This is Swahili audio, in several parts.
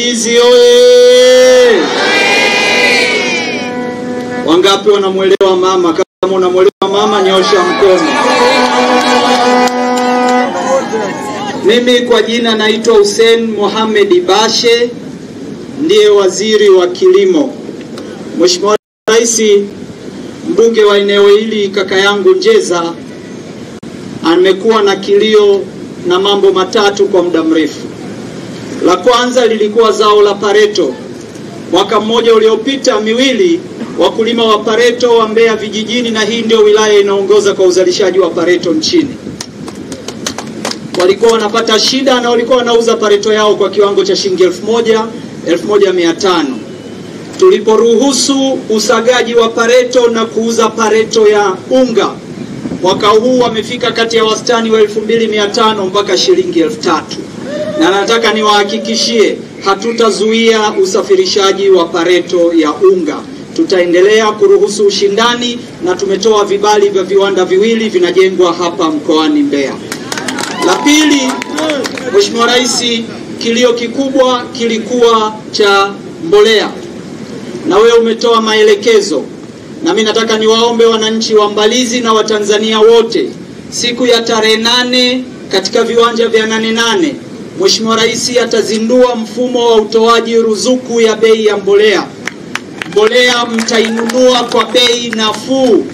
Mbalizi oye! Wangapi wanamwelewa mama? Kama unamwelewa mama, nyosha mkono. Mimi kwa jina naitwa Hussein Mohamed Bashe, ndiye waziri wa kilimo. Mheshimiwa Rais, mbunge wa eneo hili kaka yangu Njeza amekuwa na kilio na mambo matatu kwa muda mrefu. La kwanza lilikuwa zao la pareto. Mwaka mmoja uliopita miwili, wakulima wa pareto wa Mbeya vijijini, na hii ndio wilaya inaongoza kwa uzalishaji wa pareto nchini, walikuwa wanapata shida na walikuwa wanauza pareto yao kwa kiwango cha shilingi elfu moja elfu moja mia tano. Tuliporuhusu usagaji wa pareto na kuuza pareto ya unga mwaka huu wamefika kati ya wastani wa 2500 mpaka shilingi 3000 na nataka niwahakikishie hatutazuia usafirishaji wa pareto ya unga. Tutaendelea kuruhusu ushindani na tumetoa vibali vya viwanda viwili vinajengwa hapa mkoani Mbeya. La pili, Mheshimiwa Rais, kilio kikubwa kilikuwa cha mbolea na wewe umetoa maelekezo na mimi nataka niwaombe wananchi wa Mbalizi na Watanzania wote siku ya tarehe nane katika viwanja vya nane nane Mheshimiwa Rais atazindua mfumo wa utoaji ruzuku ya bei ya mbolea. Mbolea mtainunua kwa bei nafuu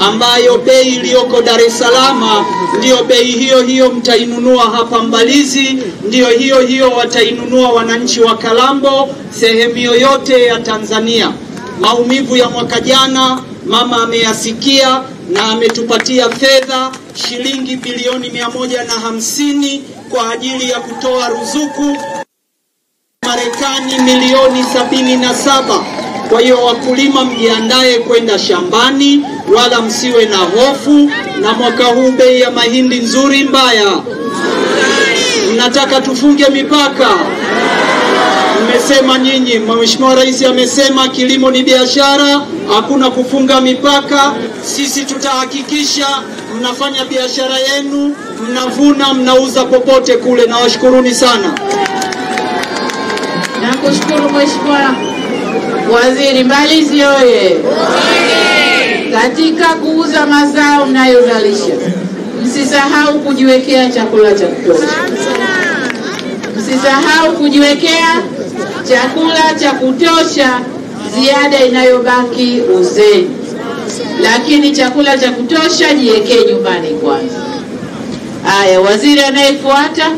ambayo bei iliyoko Dar es Salaam ndiyo bei hiyo hiyo mtainunua hapa Mbalizi, ndiyo hiyo hiyo watainunua wananchi wa Kalambo, sehemu yoyote ya Tanzania. Maumivu ya mwaka jana mama ameyasikia na ametupatia fedha shilingi bilioni mia moja na hamsini kwa ajili ya kutoa ruzuku Marekani milioni sabini na saba. Kwa hiyo wakulima, mjiandae kwenda shambani, wala msiwe na hofu. Na mwaka huu bei ya mahindi nzuri mbaya, mnataka tufunge mipaka Mmesema nyinyi, Mheshimiwa Rais amesema kilimo ni biashara, hakuna kufunga mipaka. Sisi tutahakikisha mnafanya biashara yenu, mnavuna, mnauza popote kule. Nawashukuruni sana. Nakushukuru Mheshimiwa Waziri. Mbalizi oye! Katika kuuza mazao mnayozalisha, msisahau kujiwekea chakula cha kutosha. Msisahau kujiwekea chakula cha kutosha, ziada inayobaki uzeni, lakini chakula cha kutosha jiwekee nyumbani kwanza. Haya, waziri anayefuata.